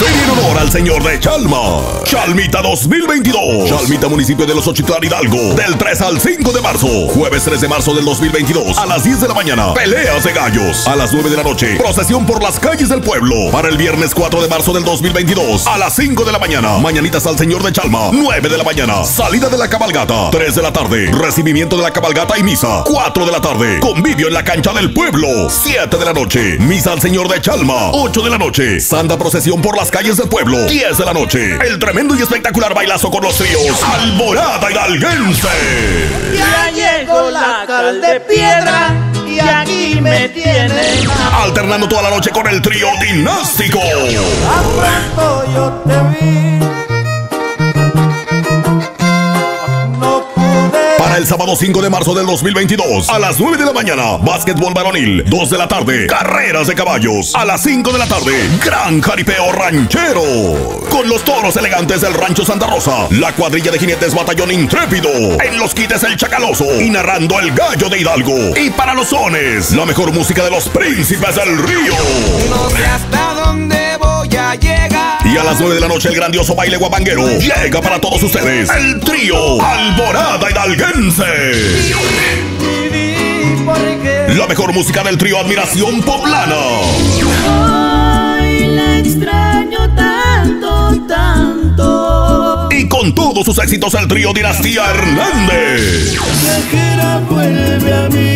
En honor al señor de Chalma. Chalmita 2022. Chalmita, municipio de los Ochitlán Hidalgo. Del 3 al 5 de marzo. Jueves 3 de marzo del 2022. A las 10 de la mañana. Peleas de gallos. A las 9 de la noche. Procesión por las calles del pueblo. Para el viernes 4 de marzo del 2022. A las 5 de la mañana. Mañanitas al señor de Chalma. 9 de la mañana. Salida de la cabalgata. 3 de la tarde. Recibimiento de la cabalgata y misa. 4 de la tarde. Convivio en la cancha del pueblo. 7 de la noche. Misa al señor de Chalma. 8 de la noche. Santa procesión por las calles del pueblo. 10 de la noche. El tremendo y espectacular bailazo con los tríos. Alborada Hidalguense. Ya llegó la cal de piedra y aquí me tienen. Alternando toda la noche con el trío dinástico. A pronto yo te vi. El sábado 5 de marzo del 2022, a las 9 de la mañana, básquetbol varonil, 2 de la tarde, carreras de caballos, a las 5 de la tarde, gran jaripeo ranchero. Con los toros elegantes del rancho Santa Rosa, la cuadrilla de jinetes batallón intrépido, en los quites el chacaloso y narrando el gallo de Hidalgo. Y para los sones, la mejor música de los príncipes del río. Hasta dónde las 9 de la noche el grandioso baile guapanguero llega para todos ustedes. El trío Alborada Hidalguense. La mejor música del trío Admiración Poblana. Ay, la extraño tanto, tanto. Y con todos sus éxitos el trío Dinastía Hernández. viajera vuelve a mí.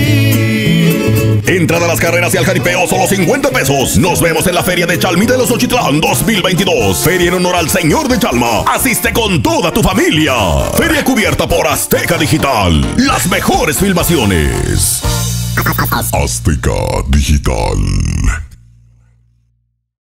Entrada a las carreras y al jaripeo solo 50 pesos. Nos vemos en la Feria de Chalmi de los Ochitlán 2022. Feria en honor al Señor de Chalma. Asiste con toda tu familia. Feria cubierta por Azteca Digital. Las mejores filmaciones. Azteca Digital.